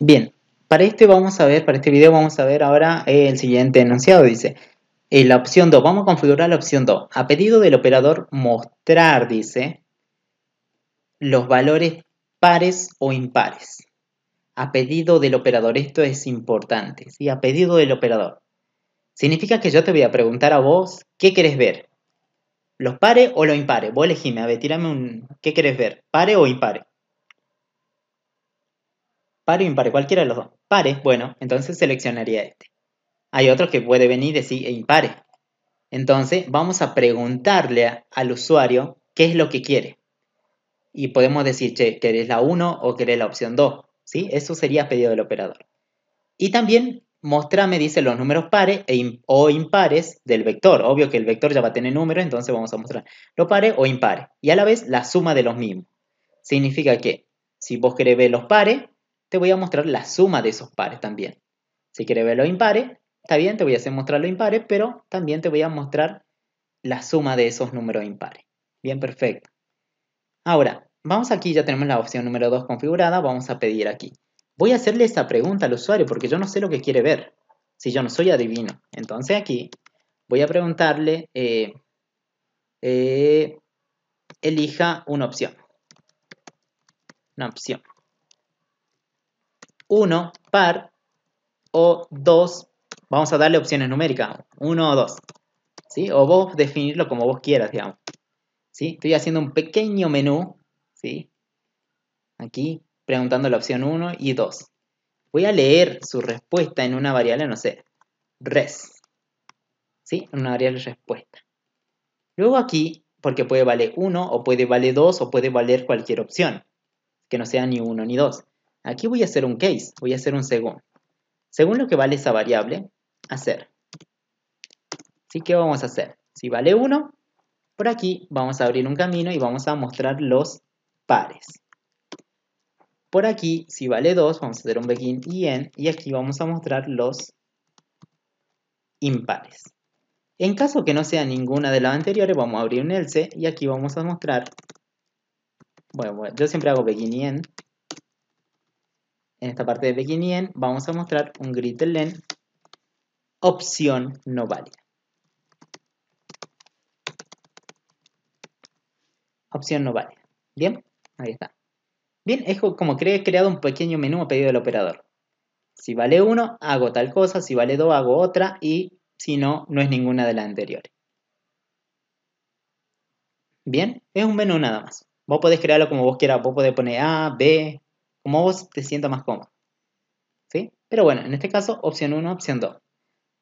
Bien, para este vamos a ver, para este video vamos a ver ahora el siguiente enunciado. Dice, en la opción 2, vamos a configurar la opción 2. A pedido del operador mostrar, dice, los valores pares o impares. A pedido del operador, esto es importante, ¿sí? A pedido del operador. Significa que yo te voy a preguntar a vos, ¿qué querés ver? ¿Los pares o los impares? Vos elegime, a ver, tirame un... ¿Qué querés ver? ¿Pare o impare? Pare o impare, cualquiera de los dos. Pare, bueno, entonces seleccionaría este. Hay otros que puede venir y decir impare. Entonces vamos a preguntarle al usuario qué es lo que quiere. Y podemos decir, che, ¿querés la 1 o querés la opción 2? ¿Sí? Eso sería pedido del operador. Y también mostrame, dice, los números pares e o impares del vector. Obvio que el vector ya va a tener números, entonces vamos a mostrar los pares o impares. Y a la vez la suma de los mismos. Significa que si vos querés ver los pares, te voy a mostrar la suma de esos pares también. Si querés ver los impares, Está bien, te voy a hacer mostrar los impares, pero también te voy a mostrar la suma de esos números impares. Bien, perfecto. Ahora, vamos aquí, ya tenemos la opción número 2 configurada, vamos a pedir aquí. Voy a hacerle esa pregunta al usuario porque yo no sé lo que quiere ver, si yo no soy adivino. Entonces aquí voy a preguntarle, eh, eh, elija una opción. Una opción. 1, par o 2, Vamos a darle opciones numéricas, 1 o 2. ¿sí? O vos definirlo como vos quieras, digamos. ¿sí? Estoy haciendo un pequeño menú, ¿sí? Aquí, preguntando la opción 1 y 2. Voy a leer su respuesta en una variable, no sé, res. ¿Sí? Una variable respuesta. Luego aquí, porque puede valer 1 o puede valer 2 o puede valer cualquier opción. Que no sea ni 1 ni 2. Aquí voy a hacer un case, voy a hacer un según. Según lo que vale esa variable, hacer. Así que vamos a hacer. Si vale 1, por aquí vamos a abrir un camino y vamos a mostrar los pares. Por aquí, si vale 2, vamos a hacer un begin y end. Y aquí vamos a mostrar los impares. En caso que no sea ninguna de las anteriores, vamos a abrir un else y aquí vamos a mostrar... Bueno, yo siempre hago begin y end. En esta parte de begin vamos a mostrar un len opción no válida. Opción no válida. Bien, ahí está. Bien, es como que he creado un pequeño menú a pedido del operador. Si vale 1, hago tal cosa, si vale 2, hago otra y si no, no es ninguna de las anteriores. Bien, es un menú nada más. Vos podés crearlo como vos quieras, vos podés poner A, B, como vos te sientas más cómodo. ¿Sí? Pero bueno, en este caso, opción 1, opción 2.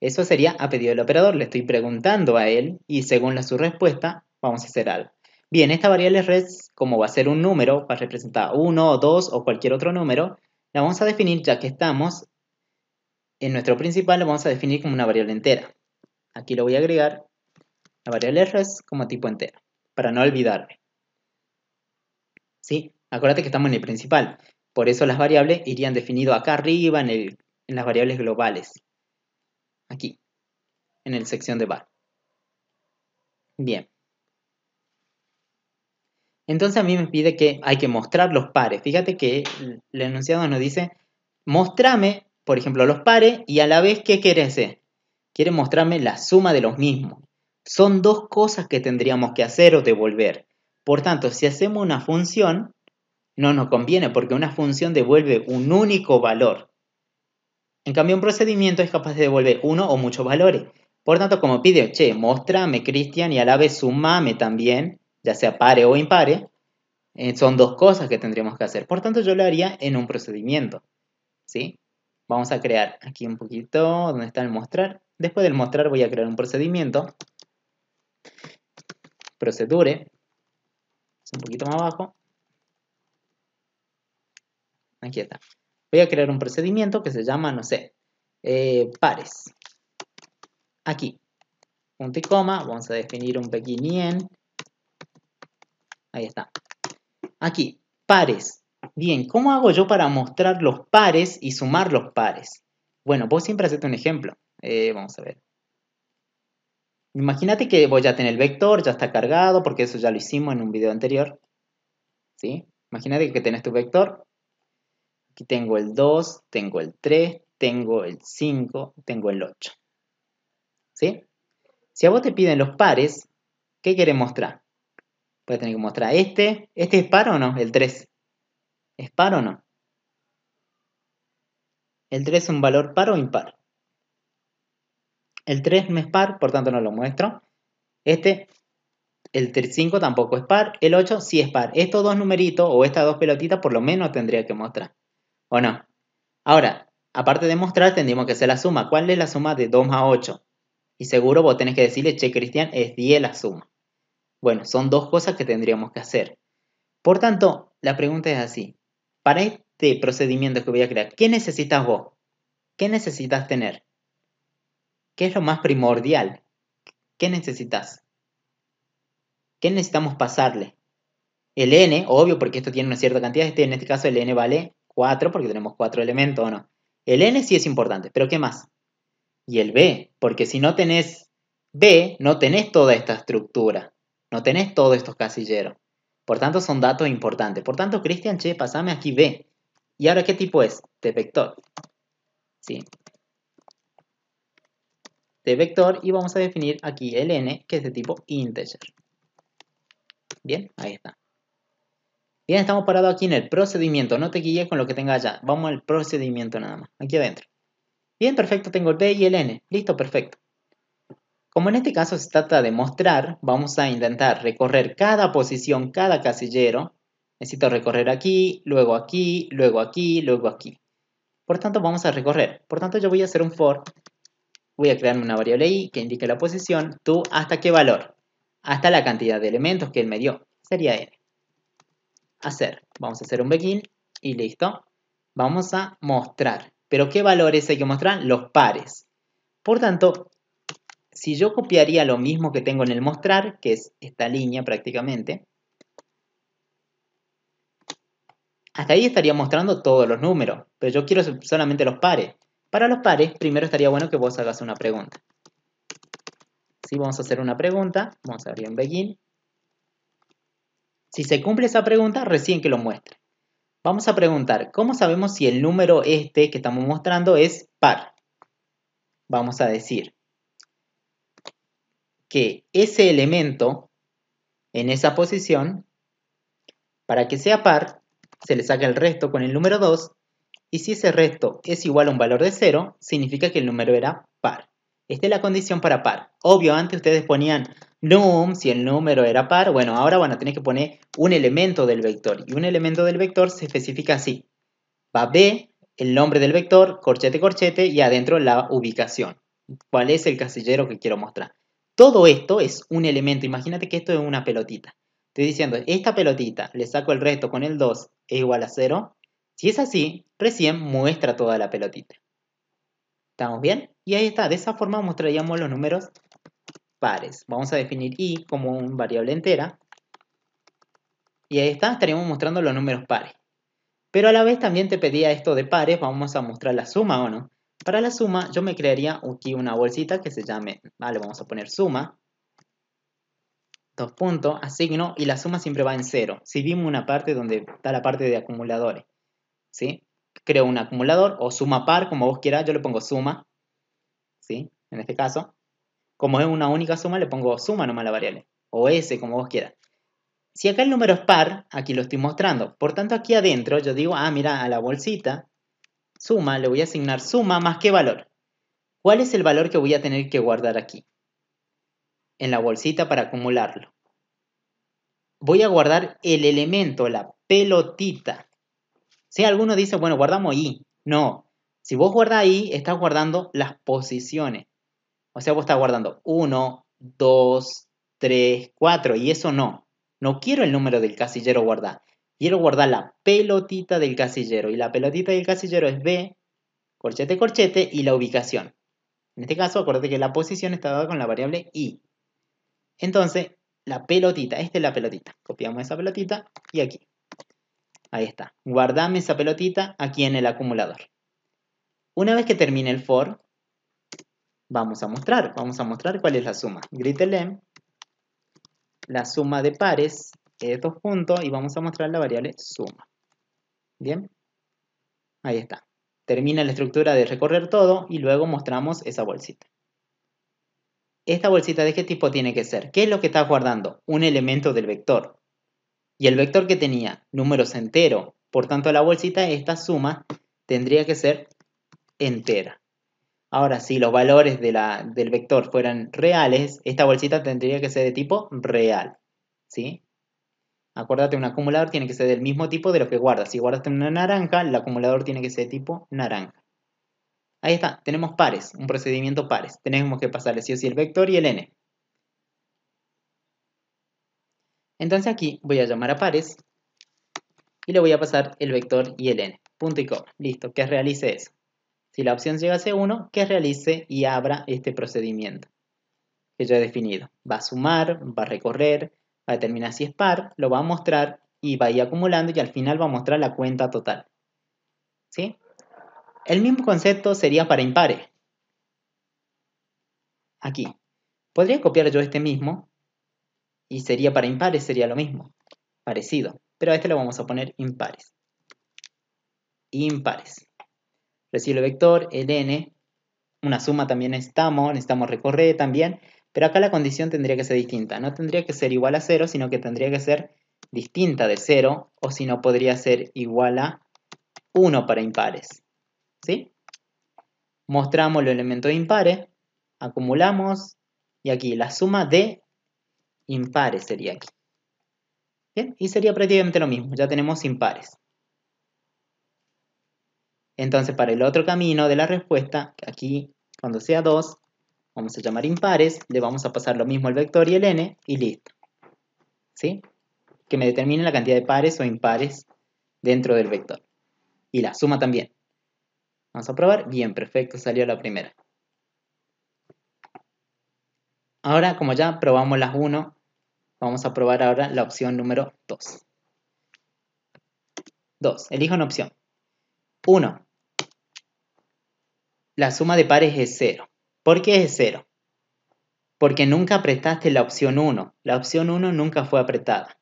Eso sería a pedido del operador. Le estoy preguntando a él y según su respuesta vamos a hacer algo. Bien, esta variable res, como va a ser un número, va a representar 1 2 o cualquier otro número, la vamos a definir ya que estamos en nuestro principal, lo vamos a definir como una variable entera. Aquí lo voy a agregar, la variable res como tipo entera, para no olvidarme. ¿Sí? Acuérdate que estamos en el principal, por eso las variables irían definidas acá arriba en, en las variables globales aquí, en el sección de bar. Bien. Entonces a mí me pide que hay que mostrar los pares. Fíjate que el enunciado nos dice, mostrame, por ejemplo, los pares y a la vez, ¿qué quiere hacer? Quiere mostrarme la suma de los mismos. Son dos cosas que tendríamos que hacer o devolver. Por tanto, si hacemos una función, no nos conviene porque una función devuelve un único valor. En cambio, un procedimiento es capaz de devolver uno o muchos valores. Por tanto, como pide, che, mostrame, Cristian, y a la vez sumame también, ya sea pare o impare, eh, son dos cosas que tendríamos que hacer. Por tanto, yo lo haría en un procedimiento. ¿Sí? Vamos a crear aquí un poquito donde está el mostrar. Después del mostrar voy a crear un procedimiento. Procedure. Es un poquito más abajo. Aquí está voy a crear un procedimiento que se llama, no sé, eh, pares. Aquí, punto y coma, vamos a definir un pequeño Ahí está. Aquí, pares. Bien, ¿cómo hago yo para mostrar los pares y sumar los pares? Bueno, vos siempre haces un ejemplo. Eh, vamos a ver. Imagínate que voy a tener el vector, ya está cargado, porque eso ya lo hicimos en un video anterior. ¿Sí? Imagínate que tenés tu vector, Aquí tengo el 2, tengo el 3, tengo el 5, tengo el 8. ¿Sí? Si a vos te piden los pares, ¿qué querés mostrar? Puedes tener que mostrar este. ¿Este es par o no? El 3. ¿Es par o no? ¿El 3 es un valor par o impar? El 3 no es par, por tanto no lo muestro. Este, el 5 tampoco es par. El 8 sí es par. Estos dos numeritos o estas dos pelotitas por lo menos tendría que mostrar. ¿O no? Ahora, aparte de mostrar, tendríamos que hacer la suma. ¿Cuál es la suma de 2 más 8? Y seguro vos tenés que decirle, che, Cristian, es 10 la suma. Bueno, son dos cosas que tendríamos que hacer. Por tanto, la pregunta es así. Para este procedimiento que voy a crear, ¿qué necesitas vos? ¿Qué necesitas tener? ¿Qué es lo más primordial? ¿Qué necesitas? ¿Qué necesitamos pasarle? El n, obvio, porque esto tiene una cierta cantidad, este, en este caso el n vale 4 porque tenemos 4 elementos, ¿o no? El n sí es importante, pero ¿qué más? Y el b, porque si no tenés b, no tenés toda esta estructura, no tenés todos estos casilleros. Por tanto, son datos importantes. Por tanto, Cristian, che, pasame aquí b. ¿Y ahora qué tipo es? De vector. ¿Sí? De vector y vamos a definir aquí el n, que es de tipo integer. Bien, ahí está. Bien, estamos parados aquí en el procedimiento. No te guíes con lo que tenga allá. Vamos al procedimiento nada más. Aquí adentro. Bien, perfecto. Tengo el b y el n. Listo, perfecto. Como en este caso se trata de mostrar, vamos a intentar recorrer cada posición, cada casillero. Necesito recorrer aquí, luego aquí, luego aquí, luego aquí. Por tanto, vamos a recorrer. Por tanto, yo voy a hacer un for. Voy a crear una variable i que indique la posición. Tú, ¿hasta qué valor? Hasta la cantidad de elementos que él me dio. Sería n. Hacer. Vamos a hacer un begin y listo. Vamos a mostrar. ¿Pero qué valores hay que mostrar? Los pares. Por tanto, si yo copiaría lo mismo que tengo en el mostrar, que es esta línea prácticamente, hasta ahí estaría mostrando todos los números, pero yo quiero solamente los pares. Para los pares, primero estaría bueno que vos hagas una pregunta. Si vamos a hacer una pregunta, vamos a abrir un begin. Si se cumple esa pregunta, recién que lo muestre. Vamos a preguntar, ¿cómo sabemos si el número este que estamos mostrando es par? Vamos a decir, que ese elemento en esa posición, para que sea par, se le saca el resto con el número 2 y si ese resto es igual a un valor de 0, significa que el número era par. Esta es la condición para par. Obvio, antes ustedes ponían num si el número era par. Bueno, ahora van a tener que poner un elemento del vector. Y un elemento del vector se especifica así. Va B, el nombre del vector, corchete, corchete, y adentro la ubicación. ¿Cuál es el casillero que quiero mostrar? Todo esto es un elemento. Imagínate que esto es una pelotita. Estoy diciendo, esta pelotita, le saco el resto con el 2, es igual a 0. Si es así, recién muestra toda la pelotita. ¿Estamos bien? Y ahí está. De esa forma mostraríamos los números Vamos a definir i como una variable entera. Y ahí está, estaríamos mostrando los números pares. Pero a la vez también te pedía esto de pares, vamos a mostrar la suma o no. Para la suma, yo me crearía aquí una bolsita que se llame, vale, vamos a poner suma. Dos puntos, asigno, y la suma siempre va en cero. Si vimos una parte donde está la parte de acumuladores, ¿sí? Creo un acumulador o suma par, como vos quieras, yo le pongo suma, ¿sí? En este caso. Como es una única suma, le pongo suma nomás la variable, o S, como vos quieras. Si acá el número es par, aquí lo estoy mostrando. Por tanto, aquí adentro yo digo, ah, mira, a la bolsita suma, le voy a asignar suma más qué valor. ¿Cuál es el valor que voy a tener que guardar aquí? En la bolsita para acumularlo. Voy a guardar el elemento, la pelotita. Si alguno dice, bueno, guardamos i. No. Si vos guardas ahí, estás guardando las posiciones. O sea, vos estás guardando 1, 2, 3, 4. Y eso no. No quiero el número del casillero guardar. Quiero guardar la pelotita del casillero. Y la pelotita del casillero es B, corchete, corchete y la ubicación. En este caso, acuérdate que la posición está dada con la variable i. Entonces, la pelotita, esta es la pelotita. Copiamos esa pelotita y aquí. Ahí está. Guardame esa pelotita aquí en el acumulador. Una vez que termine el for, vamos a mostrar. Vamos a mostrar cuál es la suma. Greetlem, la suma de pares estos puntos y vamos a mostrar la variable suma. Bien. Ahí está. Termina la estructura de recorrer todo y luego mostramos esa bolsita. ¿Esta bolsita de qué tipo tiene que ser? ¿Qué es lo que está guardando? Un elemento del vector. Y el vector que tenía números enteros, por tanto la bolsita, esta suma, tendría que ser entera. Ahora, si los valores del vector fueran reales, esta bolsita tendría que ser de tipo real. ¿Sí? Acuérdate, un acumulador tiene que ser del mismo tipo de lo que guardas. Si guardaste una naranja, el acumulador tiene que ser de tipo naranja. Ahí está, tenemos pares, un procedimiento pares. Tenemos que pasarle sí o sí el vector y el n. Entonces aquí voy a llamar a pares y le voy a pasar el vector y el n. Punto y coma. Listo, que realice eso. Si la opción llega a ser 1, que realice y abra este procedimiento que yo he definido. Va a sumar, va a recorrer, va a determinar si es par, lo va a mostrar y va a ir acumulando y al final va a mostrar la cuenta total. ¿Sí? El mismo concepto sería para impares. Aquí. Podría copiar yo este mismo y sería para impares, sería lo mismo. Parecido. Pero a este le vamos a poner impares. Impares. Recibe el vector, el n. Una suma también necesitamos, necesitamos recorrer también. Pero acá la condición tendría que ser distinta. No tendría que ser igual a 0, sino que tendría que ser distinta de 0. O si no, podría ser igual a 1 para impares. ¿Sí? Mostramos los elementos impares. Acumulamos. Y aquí la suma de impares sería aquí. Bien, y sería prácticamente lo mismo, ya tenemos impares. Entonces, para el otro camino de la respuesta, aquí, cuando sea 2, vamos a llamar impares, le vamos a pasar lo mismo el vector y el n, y listo. ¿Sí? Que me determine la cantidad de pares o impares dentro del vector. Y la suma también. Vamos a probar. Bien, perfecto, salió la primera. Ahora, como ya probamos las 1, vamos a probar ahora la opción número 2. 2. Elijo una opción. 1. La suma de pares es 0. ¿Por qué es 0? Porque nunca apretaste la opción 1. La opción 1 nunca fue apretada.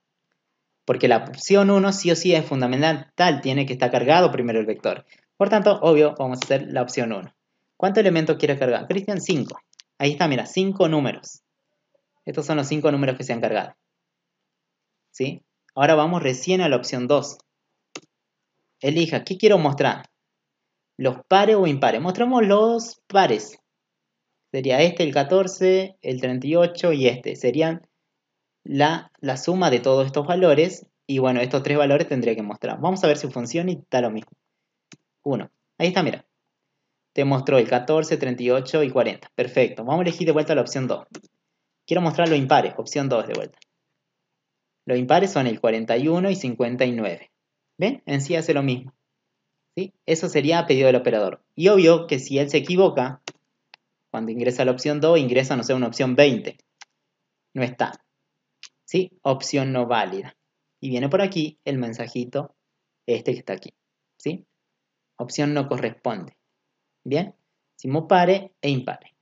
Porque la opción 1 sí o sí es fundamental, tiene que estar cargado primero el vector. Por tanto, obvio, vamos a hacer la opción 1. ¿Cuántos elementos quiere cargar? Cristian, 5. Ahí está, mira, cinco números. Estos son los cinco números que se han cargado. ¿Sí? Ahora vamos recién a la opción 2. Elija, ¿qué quiero mostrar? ¿Los pares o impares? Mostramos los pares. Sería este, el 14, el 38 y este. Serían la, la suma de todos estos valores. Y bueno, estos tres valores tendría que mostrar. Vamos a ver si funciona y está lo mismo. 1. Ahí está, mira te mostró el 14, 38 y 40. Perfecto. Vamos a elegir de vuelta la opción 2. Quiero mostrar los impares. Opción 2 de vuelta. Los impares son el 41 y 59. ¿Ven? En sí hace lo mismo. ¿Sí? Eso sería a pedido del operador. Y obvio que si él se equivoca, cuando ingresa la opción 2, ingresa, no sé, una opción 20. No está. ¿Sí? Opción no válida. Y viene por aquí el mensajito, este que está aquí. ¿Sí? Opción no corresponde. Bien, decimos pare e impare.